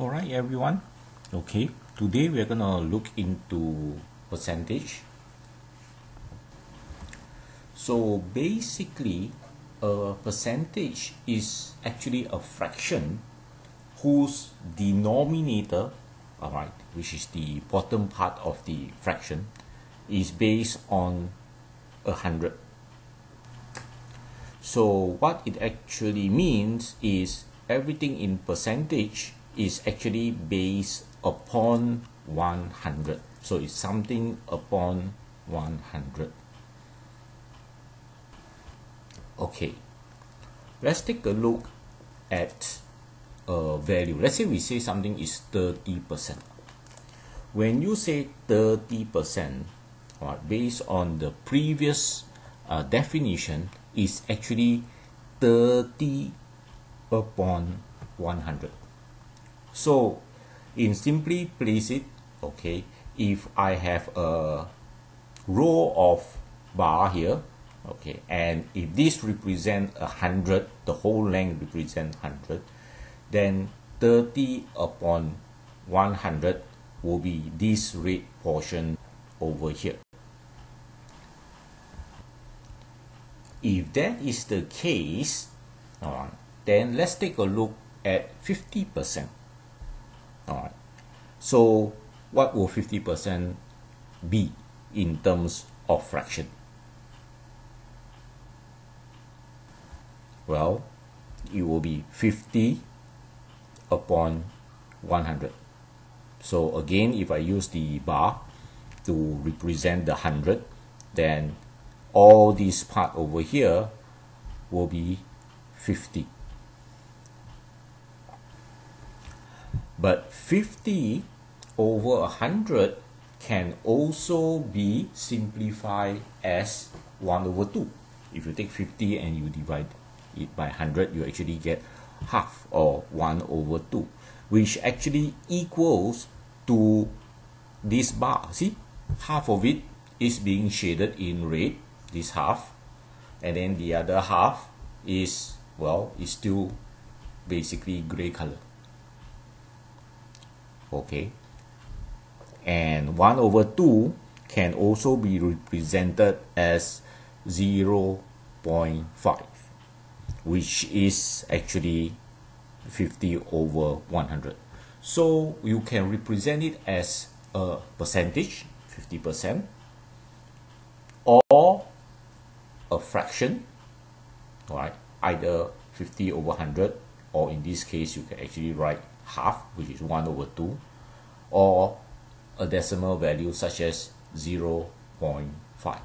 Alright everyone, okay, today we're gonna look into percentage. So basically, a percentage is actually a fraction whose denominator, alright, which is the bottom part of the fraction, is based on a hundred. So what it actually means is everything in percentage is actually based upon 100 so it's something upon 100 okay. Let's take a look at a value. Let's say we say something is 30 percent. When you say 30 percent right, based on the previous uh, definition is actually 30 upon 100 so in simply place it okay if I have a row of bar here okay and if this represent a hundred the whole length represent hundred then 30 upon 100 will be this red portion over here. If that is the case then let's take a look at 50 percent Alright. So what will 50% be in terms of fraction? Well, it will be 50 upon 100. So again, if I use the bar to represent the 100, then all this part over here will be 50. But 50 over 100 can also be simplified as 1 over 2. If you take 50 and you divide it by 100, you actually get half or 1 over 2, which actually equals to this bar. See, half of it is being shaded in red, this half, and then the other half is, well, is still basically gray color okay. And 1 over 2 can also be represented as 0 0.5 which is actually 50 over 100 so you can represent it as a percentage 50% or a fraction right either 50 over 100 or in this case you can actually write half, which is 1 over 2, or a decimal value such as 0 0.5.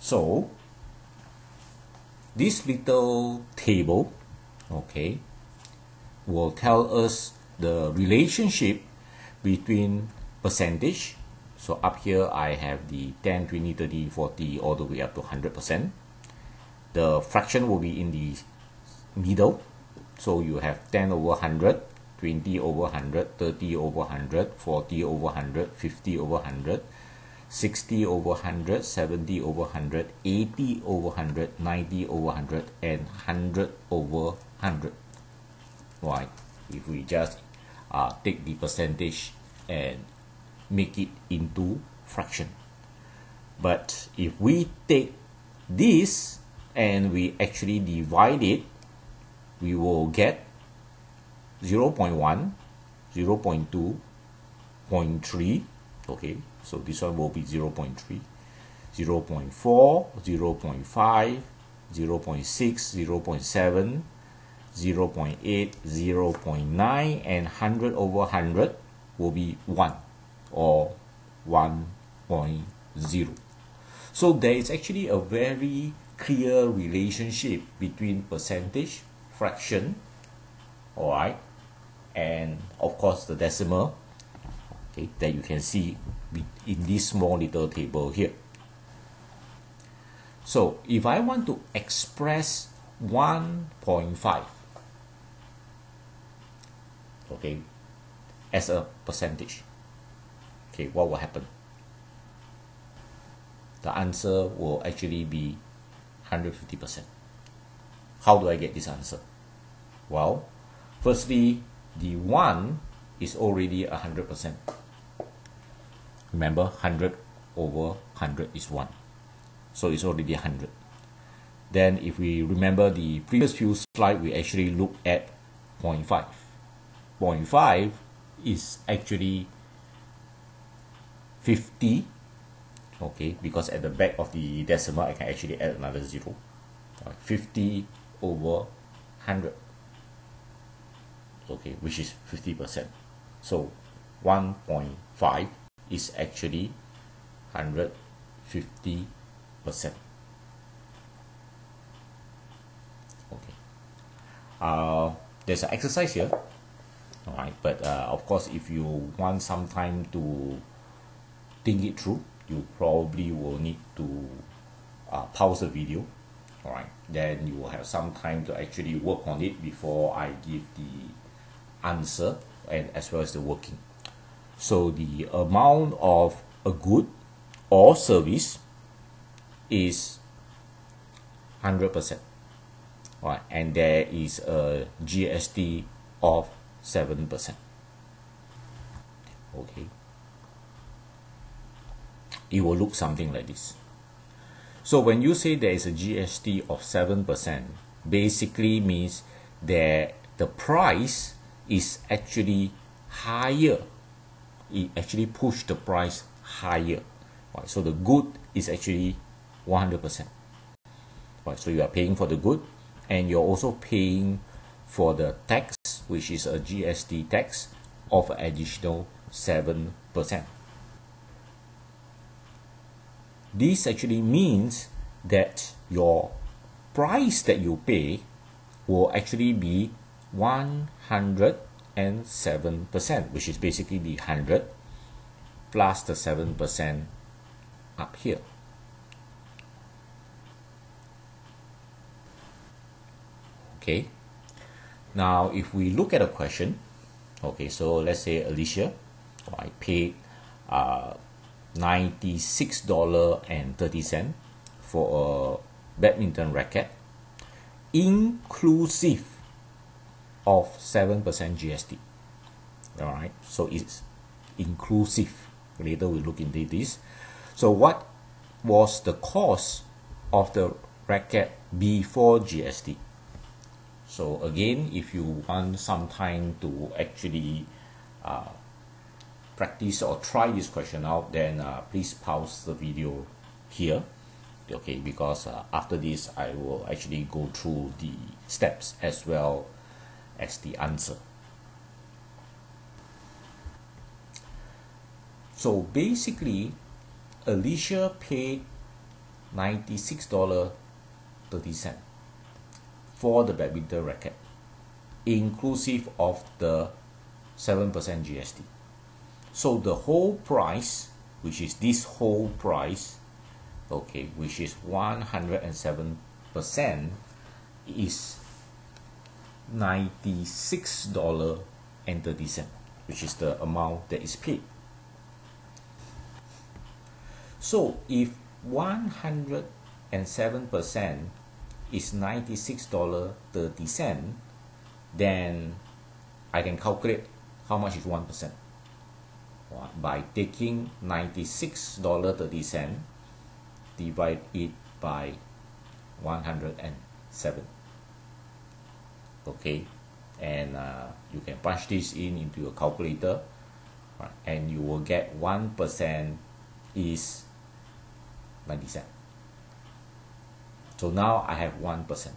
So, this little table, okay, will tell us the relationship between percentage. So up here I have the 10, 20, 30, 40, all the way up to 100%. The fraction will be in the middle. So you have 10 over 100 20 over 100 30 over 100 40 over 100 50 over 100 60 over 100 70 over 100 80 over 100 90 over 100 and 100 over 100 right if we just uh, take the percentage and make it into fraction. But if we take this and we actually divide it we will get 0 0.1, 0 0.2, 0.3, okay, so this one will be 0 0.3, 0 0.4, 0 0.5, 0 0.6, 0 0.7, 0 0.8, 0 0.9, and 100 over 100 will be 1 or 1.0. So there is actually a very clear relationship between percentage fraction all right and of course the decimal okay that you can see in this small little table here. So if I want to express 1.5 okay as a percentage okay what will happen? The answer will actually be 150 percent how do I get this answer? Well, firstly, the 1 is already 100%. Remember, 100 over 100 is 1. So it's already 100. Then if we remember the previous few slide, we actually look at 0.5. 0.5 is actually 50 okay because at the back of the decimal I can actually add another zero 50 over 100 okay which is 50 percent. So 1.5 is actually 150 percent. Okay. Uh, there's an exercise here all right but uh, of course if you want some time to think it through you probably will need to uh, pause the video right then you will have some time to actually work on it before I give the answer and as well as the working. So the amount of a good or service is 100% right and there is a GST of 7% okay. It will look something like this. So when you say there is a GST of 7%, basically means that the price is actually higher. It actually pushed the price higher. Right? So the good is actually 100%. Right? So you are paying for the good and you're also paying for the tax, which is a GST tax of additional 7%. This actually means that your price that you pay will actually be 107%, which is basically the 100 plus the 7% up here. Okay. Now, if we look at a question, okay, so let's say Alicia, I paid uh, $96.30 for a badminton racket inclusive of 7% GST. All right, so it's inclusive. Later we look into this. So what was the cost of the racket before GST? So again, if you want some time to actually uh, practice or try this question out, then uh, please pause the video here. Okay, because uh, after this, I will actually go through the steps as well as the answer. So basically, Alicia paid $96.30 for the badminton racket, inclusive of the 7% GST. So the whole price, which is this whole price, okay, which is 107%, is $96.30, which is the amount that is paid. So if 107% is $96.30, then I can calculate how much is 1% by taking $96.30 divide it by 107 okay? And uh, you can punch this in into your calculator right, and you will get 1% is 90 cents so now I have 1%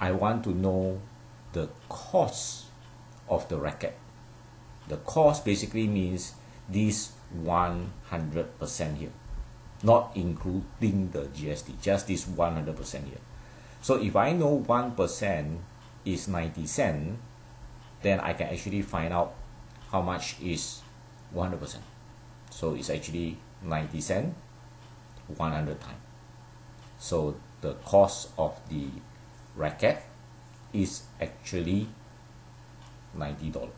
I want to know the cost of the racket the cost basically means this 100% here, not including the GST, just this 100% here. So if I know 1% is 90 cent, then I can actually find out how much is 100%. So it's actually 90 cent 100 times. So the cost of the racket is actually $90.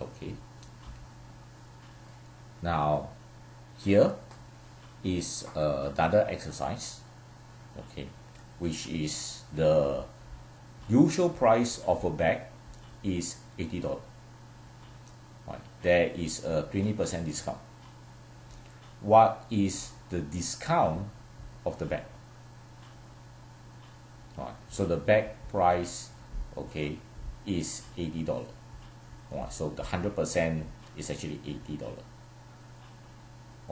okay now here is uh, another exercise okay which is the usual price of a bag is $80 right there is a 20% discount. What is the discount of the bag? Right so the bag price okay is $80 right so the 100% is actually $80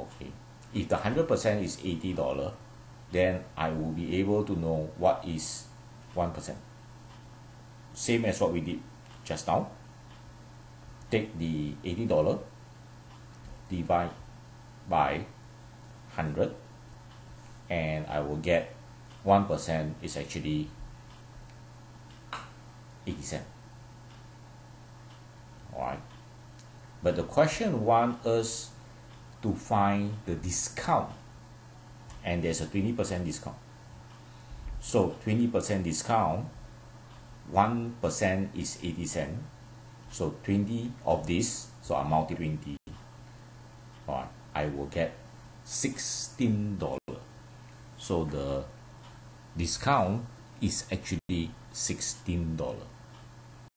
okay. If the 100% is $80 then I will be able to know what is 1% same as what we did just now. Take the $80 divide by 100 and I will get 1% is actually 80 cents alright. But the question wants us to find the discount. And there's a 20% discount. So 20% discount 1% is 80 cent. So 20 of this so I multiply 20 alright I will get 16 dollar. So the discount is actually 16 dollar